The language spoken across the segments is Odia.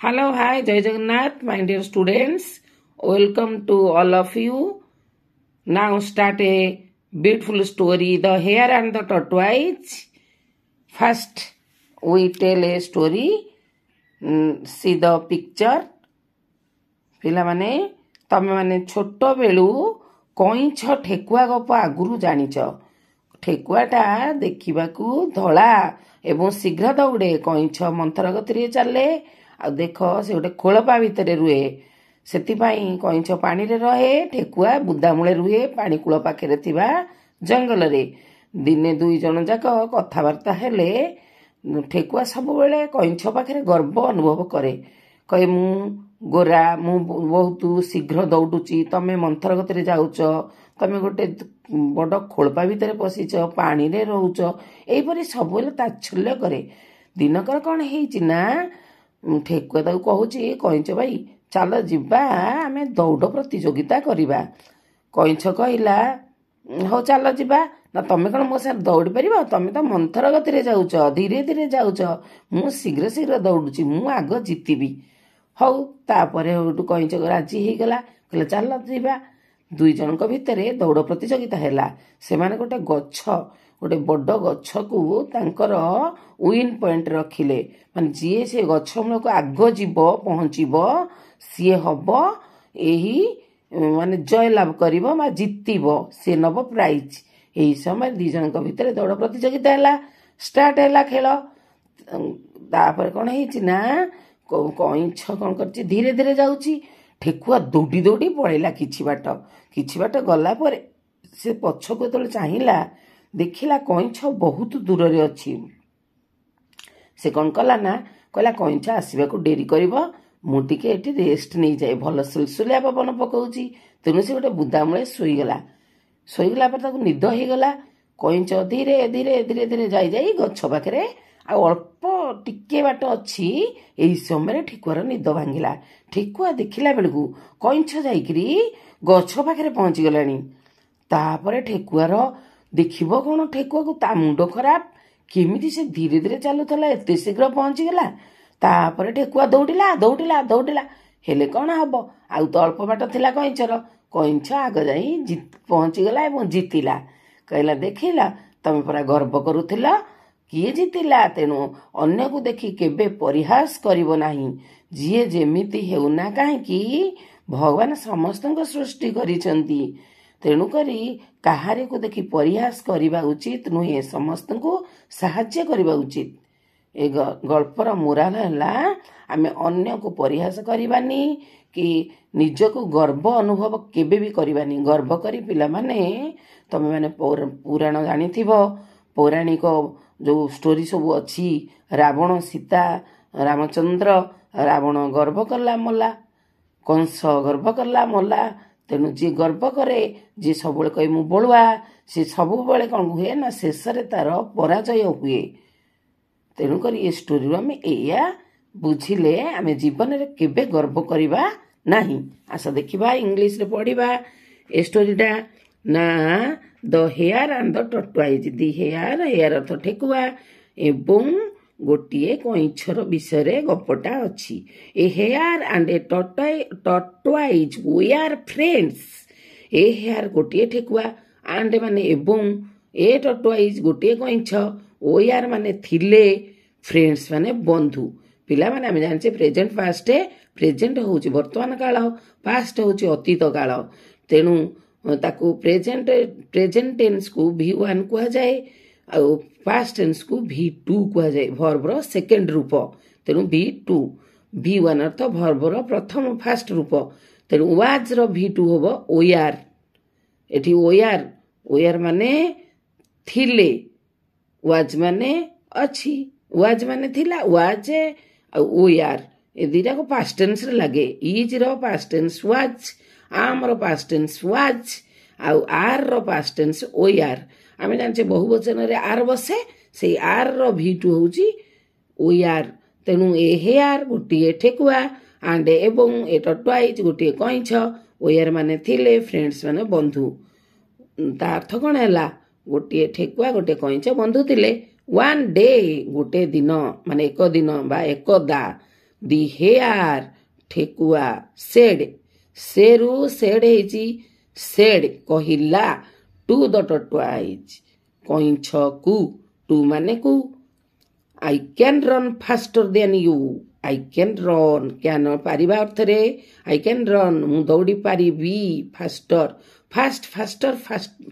Hello hi Jay Jagannath my dear students welcome to all of you now start a beautiful story the hare and the tortoise first we tell a story see the picture ପିଲାମାନେ ତମେମାନେ ଛୋଟବେଳୁ କଇଁଛ ଠେକୁଆ ଗପ ଆଗରୁ ଜାଣିଛ ଠେକୁଆଟା ଦେଖିବାକୁ ଧଳା ଏବଂ ଶୀଘ୍ର ଦୌଡ଼େ କଇଁଛ ମନ୍ଥର ଗତିରେ ଚାଲେ ଆଉ ଦେଖ ସେ ଗୋଟେ ଖୋଳପା ଭିତରେ ରୁହେ। ସେଥିପାଇଁ କଇଁଛ ପାଣିରେ ରହେ ଠେକୁଆ ବୁଦାମୂଳେ ରୁହେ ପାଣି କୂଳ ପାଖରେ ଥିବା ଜଙ୍ଗଲରେ। ଦିନେ ଦୁଇ ଜଣ ଯାକ କଥାବାର୍ତ୍ତା ହେଲେ ଠେକୁଆ ସବୁବେଳେ କଇଁଛ ପାଖରେ ଗର୍ବ ଅନୁଭବ କରେ। କହେ ମୁଁ ଗୋରା ମୁଁ ବହୁତ ଶୀଘ୍ର ଦୌଡ଼ୁଛି ତମେ ମନ୍ଥର ଗତିରେ ଯାଉଛ ତମେ ଗୋଟେ ବଡ଼ ଖୋଳପା ଭିତରେ ପଶିଛ ପାଣିରେ ରହୁଛ ଏଇପରି ସବୁବେଳେ ତାଚ୍ଛଲ୍ୟ କରେ। ଦିନକର କ'ଣ ହେଇଛି ନା ଠେକୁଆ ତାକୁ କହୁଛି କଇଁଛ ଭାଇ ଚାଲ ଯିବା ଆମେ ଦୌଡ଼ ପ୍ରତିଯୋଗିତା କରିବା। କଇଁଛ କହିଲା ହଉ ଚାଲ ଯିବା। ନା ତମେ କ'ଣ ମୋ ସାଙ୍ଗେ ଦୌଡ଼ି ପାରିବ? ତମେ ତ ମନ୍ଥର ଗତିରେ ଯାଉଛ ଧୀରେ ଧୀରେ ଯାଉଛ। ମୁଁ ଶୀଘ୍ର ଶୀଘ୍ର ଦୌଡ଼ୁଛି ମୁଁ ଆଗ ଜିତିବି। ହଉ ତାପରେ ହେଠୁ କଇଁଛ ରାଜି ହେଇଗଲା। କହିଲେ ଚାଲ ଯିବା। ଦୁଇ ଜଣଙ୍କ ଭିତରେ ଦୌଡ଼ ପ୍ରତିଯୋଗିତା ହେଲା। ସେମାନେ ଗୋଟେ ଗଛ ଗୋଟେ ବଡ଼ ଗଛକୁ ତାଙ୍କର ୱିନ୍ ପଏଣ୍ଟ ରଖିଲେ। ମାନେ ଯିଏ ସେ ଗଛ ମୂଳକୁ ଆଗ ଯିବ ପହଞ୍ଚିବ ସିଏ ହବ ଏହି ମାନେ ଜୟଲାଭ କରିବ ବା ଜିତିବ ସିଏ ନବ ପ୍ରାଇଜ୍ ଏହି ସମୟରେ ଦି ଜଣଙ୍କ ଭିତରେ ଦୌଡ଼ ପ୍ରତିଯୋଗିତା ହେଲା ଷ୍ଟାର୍ଟ ହେଲା ଖେଳ। ତାପରେ କ'ଣ ହେଇଛି ନା କଇଁଛ କ'ଣ କରିଛି ଧୀରେ ଧୀରେ ଯାଉଛି। ଠେକୁଆ ଦୌଡ଼ି ଦୌଡ଼ି ପଳେଇଲା କିଛି ବାଟ। କିଛି ବାଟ ଗଲା ପରେ ସେ ପଛକୁ ଯେତେବେଳେ ଚାହିଁଲା ଦେଖିଲା କଇଁଛ ବହୁତ ଦୂରରେ ଅଛି। ସେ କ'ଣ କଲା ନା କହିଲା କଇଁଛ ଆସିବାକୁ ଡେରି କରିବ ମୁଁ ଟିକେ ଏଠି ରେଷ୍ଟ ନେଇଯାଏ ଭଲ ସୁଲସୁଲିଆ ପବନ ପକାଉଛି। ତେଣୁ ସେ ଗୋଟେ ବୁଦାମୂଳେ ଶୋଇଗଲା। ଶୋଇଗଲା ପରେ ତାକୁ ନିଦ ହେଇଗଲା। କଇଁଛ ଧୀରେ ଧୀରେ ଧୀରେ ଧୀରେ ଯାଇ ଯାଇ ଗଛ ପାଖରେ ଆଉ ଅଳ୍ପ ଟିକେ ବାଟ ଅଛି ଏହି ସମୟରେ ଠେକୁଆର ନିଦ ଭାଙ୍ଗିଲା। ଠେକୁଆ ଦେଖିଲା ବେଳକୁ କଇଁଛ ଯାଇକିରି ଗଛ ପାଖରେ ପହଞ୍ଚିଗଲାଣି। ତାପରେ ଠେକୁଆର ଦେଖିବ କ'ଣ ଠେକୁଆକୁ ତା ମୁଣ୍ଡ ଖରାପ? କେମିତି ସେ ଧୀରେ ଧୀରେ ଚାଲୁଥିଲା ଏତେ ଶୀଘ୍ର ପହଞ୍ଚିଗଲା? ତାପରେ ଠେକୁଆ ଦୌଡ଼ିଲା ଦୌଡ଼ିଲା ଦୌଡ଼ିଲା। ହେଲେ କ'ଣ ହବ? ଆଉ ତ ଅଳ୍ପ ବାଟ ଥିଲା କଇଁଛର। କଇଁଛ ଆଗ ଯାଇ ପହଞ୍ଚିଗଲା ଏବଂ ଜିତିଲା। କହିଲା ଦେଖିଲା ତମେ ପରା ଗର୍ବ କରୁଥିଲ? କିଏ ଜିତିଲା? ତେଣୁ ଅନ୍ୟକୁ ଦେଖି କେବେ ପରିହାସ କରିବ ନାହିଁ। ଯିଏ ଯେମିତି ହେଉନା କାହିଁକି ଭଗବାନ ସମସ୍ତଙ୍କ ସୃଷ୍ଟି କରିଛନ୍ତି। ତେଣୁକରି କାହାରିକୁ ଦେଖି ପରିହାସ କରିବା ଉଚିତ ନୁହେଁ ସମସ୍ତଙ୍କୁ ସାହାଯ୍ୟ କରିବା ଉଚିତ। ଏ ଗଳ୍ପର ମୁରାଲ ହେଲା ଆମେ ଅନ୍ୟକୁ ପରିହାସ କରିବାନି କି ନିଜକୁ ଗର୍ବ ଅନୁଭବ କେବେ ବି କରିବାନି। ଗର୍ବ କରି ପିଲାମାନେ ତମେମାନେ ପୁରାଣ ଜାଣିଥିବ ପୌରାଣିକ ଯେଉଁ ଷ୍ଟୋରି ସବୁ ଅଛି ରାବଣ ସୀତା ରାମଚନ୍ଦ୍ର ରାବଣ ଗର୍ବ କଲା ମଲା କଂସ ଗର୍ବ କଲା ମଲା ତେଣୁ ଯିଏ ଗର୍ବ କରେ ଯିଏ ସବୁବେଳେ କହେ ମୁଁ ବଳୁଆ ସେ ସବୁବେଳେ କ'ଣ ହୁଏ ନା ଶେଷରେ ତାର ପରାଜୟ ହୁଏ। ତେଣୁକରି ଏ ଷ୍ଟୋରିରୁ ଆମେ ଏଇଆ ବୁଝିଲେ ଆମେ ଜୀବନରେ କେବେ ଗର୍ବ କରିବା ନାହିଁ। ଆସ ଦେଖିବା ଇଂଲିଶରେ ପଢ଼ିବା। ଏ ଷ୍ଟୋରିଟା ନା the hare and the tortoise the hare hare ଅର୍ଥ ଠେକୁଆ ଏବଂ ଗୋଟିଏ କଇଁଛର ବିଷୟରେ ଗପଟା ଅଛି। A hare and a tortoise we are friends a hare ଗୋଟିଏ ଠେକୁଆ ଆଣ୍ଡ ମାନେ ଏବଂ ଏ ଟଟୱାଇଜ ଗୋଟିଏ କଇଁଛ ଓୟାର ମାନେ ଥିଲେ ଫ୍ରେଣ୍ଡସ୍ ମାନେ ବନ୍ଧୁ। ପିଲାମାନେ ଆମେ ଜାଣିଛେ ପ୍ରେଜେଣ୍ଟ ପାଷ୍ଟ ପ୍ରେଜେଣ୍ଟ ହେଉଛି ବର୍ତ୍ତମାନ କାଳ ପାଷ୍ଟ ହେଉଛି ଅତୀତ କାଳ। ତେଣୁ ତାକୁ ପ୍ରେଜେଣ୍ଟ ପ୍ରେଜେଣ୍ଟ ଟେନ୍ସକୁ ଭି ୱାନ୍ କୁହାଯାଏ। ଆଉ ପାଷ୍ଟ ଟେନ୍ସକୁ ଭି ଟୁ କୁହାଯାଏ ଭର୍ବର ସେକେଣ୍ଡ ରୂପ। ତେଣୁ ଭି ଟୁ ଭି ୱାନ୍ ଅର୍ଥ ଭର୍ବର ପ୍ରଥମ ଫାଷ୍ଟ ରୂପ। ତେଣୁ ୱାଜ୍ର ଭି ଟୁ ହେବ ଓୟାର ଏଠି ଓୟାର ଓୟାର ମାନେ ଥିଲେ ୱାଜ୍ ମାନେ ଅଛି ୱାଜ୍ ମାନେ ଥିଲା ୱାଜ୍ ଆଉ ଓୟାର ଏ ଦୁଇଟାକୁ ପାଷ୍ଟ ଟେନ୍ସରେ ଲାଗେ। ଇଜ୍ର ପାଷ୍ଟ ଟେନ୍ସ ୱାଜ୍ ଆମର ପାଷ୍ଟ ଟେନ୍ସ ୱାଜ୍ ଆଉ ଆର୍ ର ପାଷ୍ଟ ଟେନ୍ସ ଓୟାର ଆମେ ଜାଣିଛେ ବହୁ ବଚନରେ ଆର୍ ବସେ ସେଇ ଆର୍ ର ଭି ଟୁ ହେଉଛି ଓୟାର ତେଣୁ ଏ ହେୟାର ଗୋଟିଏ ଠେକୁଆ ଆଣ୍ଡ ଏବଂ ଏ ଟଟୱାଇଜ ଗୋଟିଏ କଇଁଛ ଓୟାର ମାନେ ଥିଲେ ଫ୍ରେଣ୍ଡସ୍ ମାନେ ବନ୍ଧୁ। ତା ଅର୍ଥ କ'ଣ ହେଲା? ଗୋଟିଏ ଠେକୁଆ ଗୋଟିଏ କଇଁଛ ବନ୍ଧୁ ଥିଲେ। ୱାନ୍ ଡେ ଗୋଟେ ଦିନ ମାନେ ଏକ ଦିନ ବା ଏକଦା ଦି। ହେୟାର ଠେକୁଆ ସେଡ୍ ସେରୁ ସେଡ୍ ହେଇଛି ସେଡ୍ କହିଲା ଟୁ ଦ ଟଟୱାଇଜ କଇଁଛକୁ ଟୁ ମାନେ କୁ? I can run faster than you I can run can ପାରିବା ଅର୍ଥରେ? ଆଇ କ୍ୟାନ୍ ରନ୍ ମୁଁ ଦୌଡ଼ି ପାରିବି ଫାଷ୍ଟର ଫାଷ୍ଟ ଫାଷ୍ଟର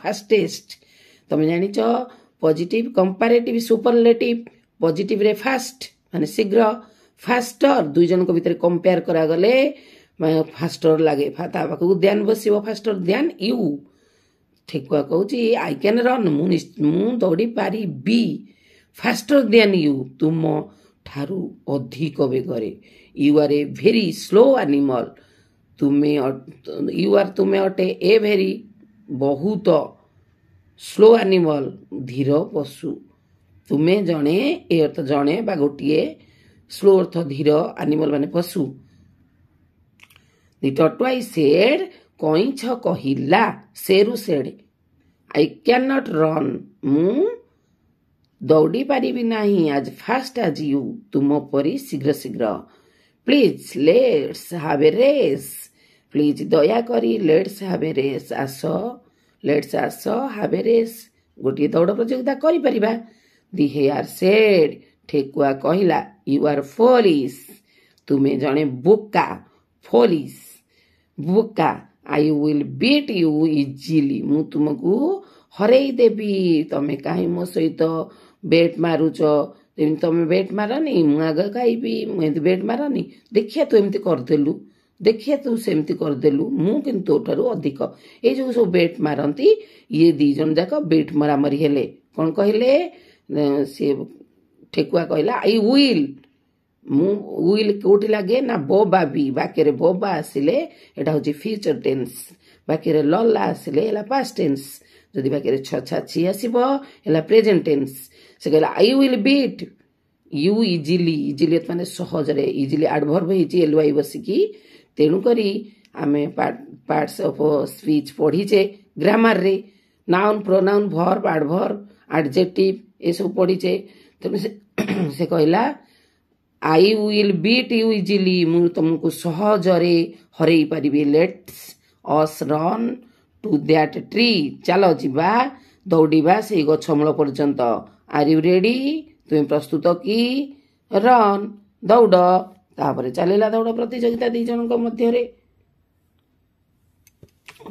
ଫାଷ୍ଟେଷ୍ଟ ତମେ ଜାଣିଛ ପଜିଟିଭ କମ୍ପାରେଟିଭ ସୁପରଲେଟିଭ ପଜିଟିଭରେ ଫାଷ୍ଟ ମାନେ ଶୀଘ୍ର ଫାଷ୍ଟର ଦୁଇ ଜଣଙ୍କ ଭିତରେ କମ୍ପେୟାର କରାଗଲେ ଫାଷ୍ଟର ଲାଗେ ତା ପାଖକୁ ଧ୍ୟାନ ବସିବ ଫାଷ୍ଟର ଧ୍ୟାନ ୟୁ ଠେକୁଆ କହୁଛି ଆଇ କ୍ୟାନ୍ ରନ୍ ମୁଁ ମୁଁ ଦୌଡ଼ି ପାରିବି ଫାଷ୍ଟର ଧ୍ୟାନ ୟୁ ତୁମ ଠାରୁ ଅଧିକ ବେଗରେ you are a very slow animal ତୁମେ ୟୁ ଆର୍ ତୁମେ ଅଟେ ଏ ଭେରି ବହୁତ ସ୍ଲୋ ଆନିମଲ ଧୀର ପଶୁ ତୁମେ ଜଣେ ଏ ଅର୍ଥ ଜଣେ ବା ଗୋଟିଏ ସ୍ଲୋ ଅର୍ଥ ଧୀର ଆନିମଲ ମାନେ ପଶୁ ଦି ଟଟୱାଇ ସେଡ୍ କଇଁଛ କହିଲା ସେରୁ said. I can not run ମୁଁ ଦୌଡ଼ି ପାରିବି ନାହିଁ ଆଜ ଫାଷ୍ଟ ଆଜ ୟୁ ତୁମ ପରି ଶୀଘ୍ର ଶୀଘ୍ର। Please let's have a race please ଦୟାକରି ଲେଟ୍ସ ହାଭ୍ ଏ ରେସ୍ ଆସ ଲେଟ୍ସ ଆସ ହାଭ୍ ଏ ରେସ୍ ଗୋଟିଏ ଦୌଡ଼ ପ୍ରତିଯୋଗିତା କରିପାରିବା। ଦି ହେୟାର ସେଡ୍ ଠେକୁଆ କହିଲା ୟୁ ଆର୍ ଫୋଲିସ୍ ତୁମେ ଜଣେ ବୋକା। ଫୋଲିସ୍ ବୋକା I will beat you easily ମୁଁ ତୁମକୁ ହରେଇ ଦେବି ତମେ କାହିଁ ମୋ ସହିତ ବେଟ୍ ମାରୁଛ ଯେମିତି ତମେ ବେଟ୍ ମାରନି ମୁଁ ଆଗ ଖାଇବି ମୁଁ ଏମିତି ବେଟ୍ ମାରନି ଦେଖିଆ ତୁ ଏମିତି କରିଦେଲୁ ଦେଖିଆ ତୁ ସେମିତି କରିଦେଲୁ ମୁଁ କିନ୍ତୁ ତୋଠାରୁ ଅଧିକ ଏଇ ଯୋଉ ସବୁ ବେଟ୍ ମାରନ୍ତି ଇଏ ଦି ଜଣ ଯାକ ବେଟ୍ ମରାମରି ହେଲେ କ'ଣ କହିଲେ ସେ ଠେକୁଆ କହିଲା ଆଇ ୱିଲ୍ ମୁଁ ୱିଲ୍ କୋଉଠି ଲାଗେ ନା ବୋବା ବି। ବାକ୍ୟରେ ବୋବା ଆସିଲେ ଏଟା ହଉଛି ଫ୍ୟୁଚର ଟେନ୍ସ ବାକ୍ୟରେ ଲଲା ଆସିଲେ ହେଲା ପାଷ୍ଟ ଟେନ୍ସ ଯଦି ବାକ୍ୟରେ ଛଛା ଛି ଆସିବ ହେଲା ପ୍ରେଜେଣ୍ଟ ଟେନ୍ସ ସେ କହିଲା I will beat you easily easily ମାନେ ସହଜରେ ଇଜିଲି ଆଡଭର୍ବ ହେଇଛି ଏଲୱାଇ ବସିକି। ତେଣୁକରି ଆମେ ପାର୍ଟସ ଅଫ୍ ସ୍ପିଚ୍ ପଢିଛେ ଗ୍ରାମାରରେ। Noun pronoun verb adverb adjective ଏସବୁ ପଢିଛେ। ତେଣୁ ସେ କହିଲା I will beat you easily ମୁଁ ତମକୁ ସହଜରେ ହରେଇ ପାରିବି। ଲେଟ୍ସ ଅସ୍ ରନ୍ ଟୁ ଦ୍ୟାଟ୍ ଟ୍ରି ଚାଲ ଯିବା ଦୌଡ଼ିବା ସେଇ ଗଛ ମୂଳ ପର୍ଯ୍ୟନ୍ତ। ଆର୍ ୟୁ ରେଡି ତୁମେ ପ୍ରସ୍ତୁତ କି? ରନ୍ ଦୌଡ଼। ତାପରେ ଚାଲିଲା ଦୌଡ଼ ପ୍ରତିଯୋଗିତା ଦି ଜଣଙ୍କ ମଧ୍ୟରେ।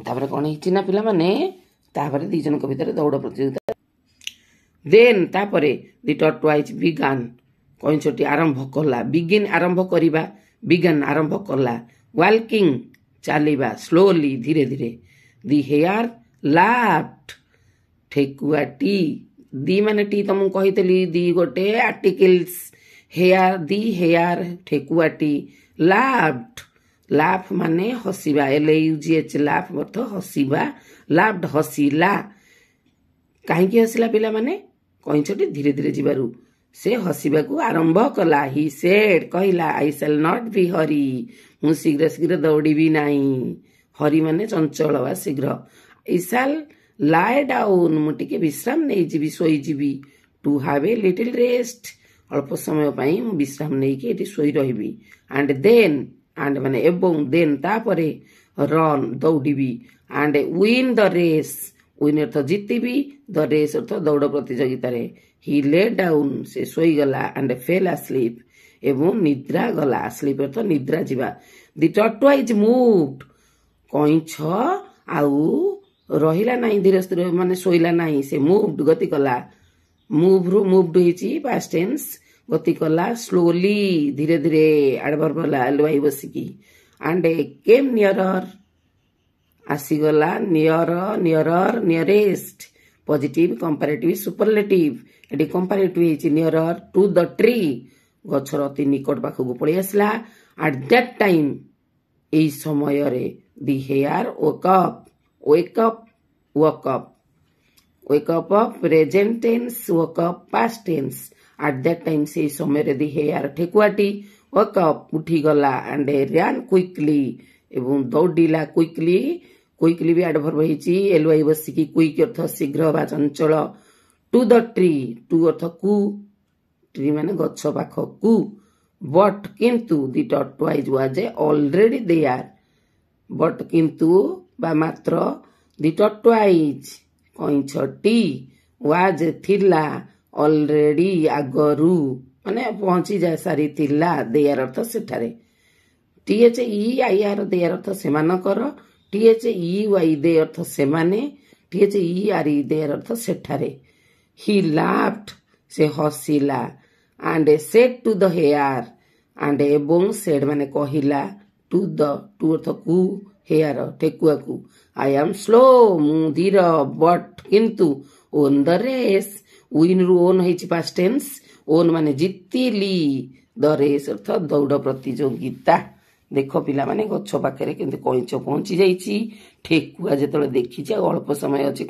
ତାପରେ କ'ଣ ହେଇଛି ନା ପିଲାମାନେ? ତାପରେ ଦି ଜଣଙ୍କ ଭିତରେ ଦୌଡ଼ ପ୍ରତିଯୋଗିତା। ଦେନ୍ ତାପରେ ଦି ଟଟୱାଇଜ୍ ବିଗାନ୍ କଇଁଛଟି ଆରମ୍ଭ କଲା। ବିଗିନ୍ ଆରମ୍ଭ କରିବା ବିଗାନ୍ ଆରମ୍ଭ କଲା। ୱାଲ୍କିଂ ଚାଲିବା ସ୍ଲୋଲି ଧୀରେ ଧୀରେ। ଦି ହେୟାର ଲାଫ୍ଟ ଠେକୁଆଟି ଦି ମାନେ ଟି ତମକୁ କହିଥିଲି ଦି ଗୋଟେ ଆର୍ଟିକିଲ୍ସ ହେୟାର ଦି ହେୟାର ଠେକୁଆଟି ଲାଫ୍ଟ ଲାଫ୍ ମାନେ ହସିବା L U G H laugh ଅର୍ଥ ହସିବା ଲାଫ୍ଟ ହସିଲା। କାହିଁକି ହସିଲା ପିଲାମାନେ? କଇଁଛଟି ଧୀରେ ଧୀରେ ଯିବାରୁ। ସେ ହସିବାକୁ ଆରମ୍ଭ କଲା ହି ସେଡ୍ କହିଲା I shall not be hurry ମୁଁ ଶୀଘ୍ର ଶୀଘ୍ର ଦୌଡ଼ିବି ନାହିଁ ହରି ମାନେ ଚଞ୍ଚଳ ବା ଶୀଘ୍ର। ଇସାଲ୍ ଲାଏ ଡାଉନ୍ ମୁଁ ଟିକେ ବିଶ୍ରାମ ନେଇଯିବି ଶୋଇଯିବି। To have a little rest ଅଳ୍ପ ସମୟ ପାଇଁ ମୁଁ ବିଶ୍ରାମ ନେଇକି ଏଠି ଶୋଇ ରହିବି। ଆଣ୍ଡ ଦେନ୍ ଆଣ୍ଡ ମାନେ ଏବଂ ଦେନ୍ ତାପରେ run ଦୌଡ଼ିବି। And win the race win ଅର୍ଥ ଜିତିବି ଦ ରେସ୍ ଅର୍ଥ ଦୌଡ଼ ପ୍ରତିଯୋଗିତାରେ ହି ଲେ ଡାଉନ୍ ସେ ଶୋଇଗଲା ଆଣ୍ଡ ଫେଲ୍ ଆସ୍ଲିପ୍ ଏବଂ ନିଦ୍ରା ଗଲା। ସ୍ଲିପ୍ ଅର୍ଥ ନିଦ୍ରା ଯିବା। ଦି ଟଟୱାଇଜ୍ ମୁଭ୍ କଇଁଛ ଆଉ ରହିଲା ନାହିଁ ଧୀର ସ୍ଥିର ମାନେ ଶୋଇଲା ନାହିଁ ସେ ମୁଭ୍ ଗତି କଲା। ମୁଭ୍ରୁ ମୁଭ୍ଡ ହେଇଛି ପାଷ୍ଟ ଟେନ୍ସ ଗତି କଲା ସ୍ଲୋଲି ଧୀରେ ଧୀରେ ଆଡଭର୍ବ ହେଲା ଏଲୱାଇ ବସିକି। ଆଣ୍ଡ କେମ୍ ନିୟରର ଆସିଗଲା near nearer nearest positive comparative superlative ଏଠି କମ୍ପାରେଟିଭ ହେଇଛି ନିୟରର ଟୁ ଦ ଟ୍ରି ଗଛର ଅତି ନିକଟ ପାଖକୁ ପଳେଇ ଆସିଲା। ଆଟ୍ ଦ୍ୟାଟ୍ ଟାଇମ୍ ଏହି ସମୟରେ the hare woke up wake up woke up wake up of present tense woke up past tense at that time ସେହି ସମୟରେ ଦି ହେୟାର ଠେକୁଆଟି ୱକ୍ ଅପ୍ ଉଠିଗଲା ଆଣ୍ଡ ର୍ୟାନ୍ କୁଇକଲି ଏବଂ ଦୌଡ଼ିଲା କୁଇକଲି କୁଇକଲି ବି ଆଡଭର୍ବ ହେଇଛି ଏଲୱାଇ ବସିକି କୁଇକ୍ ଅର୍ଥ ଶୀଘ୍ର ବା ଚଞ୍ଚଳ ଟୁ ଦ ଟ୍ରି ଟୁ ଅର୍ଥ କୁ ଟ୍ରି ମାନେ ଗଛ ପାଖକୁ ବଟ୍ କିନ୍ତୁ the tortoise was a already there but କିନ୍ତୁ ବା ମାତ୍ର ଦି ଟର୍ଟୱାଇଜ୍ କଇଁଛଟି ୱାଜ୍ ଥିଲା ଅଲରେଡି ଆଗରୁ। ମାନେ ପହଞ୍ଚି ଯାଇ ସାରିଥିଲା ଦେୟାର ଅର୍ଥ ସେଠାରେ। ଟିଏଚ୍ ଇ ଆଇ ଆର ଦେୟାର ଅର୍ଥ ସେମାନଙ୍କର। ଟିଏଚ୍ ଇ ୱାଇ ଦେ ଅର୍ଥ ସେମାନେ ଟିଏଚ୍ ଇ ଆର୍ ଇ ଦେୟାର ଅର୍ଥ ସେଠାରେ। ହି ଲାଫ୍ଟ ସେ ହସିଲା। And said to the hare and ଏବଂ ସେଡ୍ ମାନେ କହିଲା ଟୁ ଦ ଟୁ ଅର୍ଥ କୁ ହେୟାର ଠେକୁଆକୁ ଆଇ ଆମ୍ ସ୍ଲୋ ମୁଁ ଧୀର ବଟ୍ କିନ୍ତୁ ଓନ୍ ଦ ରେସ୍ ୱିନ୍ ରୁ ଓନ୍ ହେଇଛି ପାଷ୍ଟ ଟେନ୍ସ ଓନ୍ ମାନେ ଜିତିଲି। ଦ ରେସ୍ ଅର୍ଥ ଦୌଡ଼ ପ୍ରତିଯୋଗିତା। ଦେଖ ପିଲାମାନେ ଗଛ ପାଖରେ କେମିତି କଇଁଚ ପହଞ୍ଚି ଯାଇଛି। ଠେକୁଆ ଯେତେବେଳେ ଦେଖିଛି ଆଉ ଅଳ୍ପ ସମୟ ଅଛି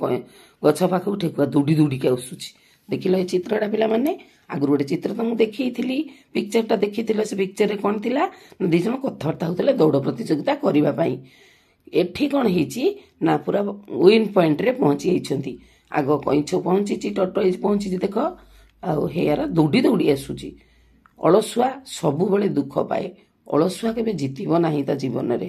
ଗଛ ପାଖକୁ ଠେକୁଆ ଦୌଡ଼ି ଦୌଡ଼ିକି ଆସୁଛି। ଦେଖିଲ ଏ ଚିତ୍ରଟା ପିଲାମାନେ? ଆଗରୁ ଗୋଟେ ଚିତ୍ର ତ ମୁଁ ଦେଖେଇଥିଲି ପିକ୍ଚରଟା ଦେଖିଥିଲ ସେ ପିକ୍ଚରରେ କ'ଣ ଥିଲା? ନା ଦି ଜଣ କଥାବାର୍ତ୍ତା ହଉଥିଲେ ଦୌଡ଼ ପ୍ରତିଯୋଗିତା କରିବା ପାଇଁ। ଏଠି କ'ଣ ହେଇଛି? ନା ପୁରା ୱିନ୍ ପଏଣ୍ଟରେ ପହଞ୍ଚି ଯାଇଛନ୍ତି। ଆଗ କଇଁଛ ପହଞ୍ଚିଛି ଟର୍ଟୋଇଜ ପହଞ୍ଚିଛି ଦେଖ ଆଉ ହେୟାର ଦୌଡ଼ି ଦୌଡ଼ି ଆସୁଛି। ଅଳସୁଆ ସବୁବେଳେ ଦୁଃଖ ପାଏ। ଅଳସୁଆ କେବେ ଜିତିବ ନାହିଁ ତା ଜୀବନରେ